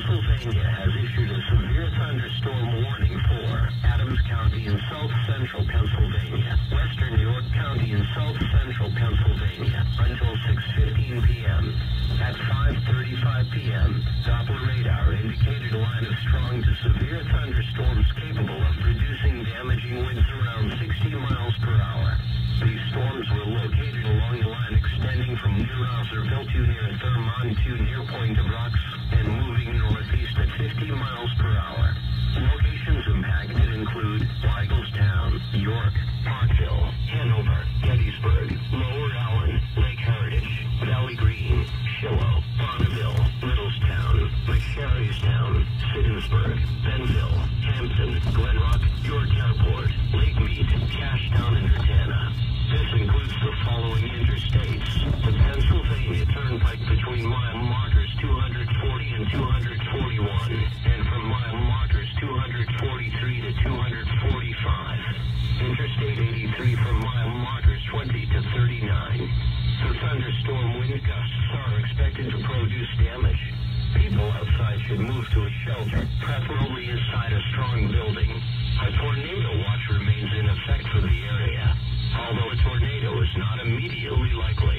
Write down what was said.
Pennsylvania has issued a severe thunderstorm warning for Adams County in south central Pennsylvania, western York County in south central Pennsylvania until 6.15 p.m. At 5.35 p.m., Doppler radar indicated a line of strong to severe thunderstorms from New Rosserville to near Thurmont to near Point of Rocks and moving northeast at 50 miles per hour. Locations impacted include Weigelstown, York, Parkville, Hanover, Gettysburg, Lower Allen, Lake Heritage, Valley Green, Shiloh, Bonneauville, Littlestown, McSherrystown, Siddonsburg, Benville, Hampton, Glen Rock, York Airport, Lake Meade, Cashtown, and. This includes the following interstates. The Pennsylvania Turnpike between mile markers 240 and 241, and from mile markers 243 to 245. Interstate 83 from mile markers 20 to 39. The thunderstorm wind gusts are expected to produce damage. People outside should move to a shelter, preferably not immediately likely,